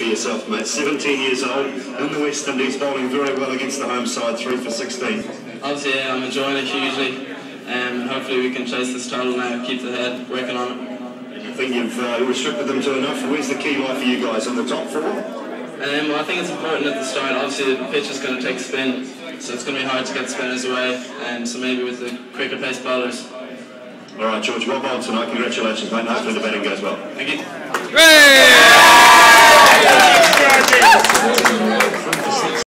for yourself, mate. 17 years old in the West Indies, bowling very well against the home side, 3 for 16. Obviously, yeah, I'm enjoying it hugely. And hopefully we can chase this title now, keep the head, working on it. You think you've uh, restricted them to enough? Where's the key lie for you guys on the top four? Um, well, I think it's important at the start. Obviously, the pitch is going to take spin, so it's going to be hard to get spinners away. And so maybe with the quicker pace bowlers. All right, George, well bowled tonight. Congratulations, mate. Hopefully the batting goes well. Thank you.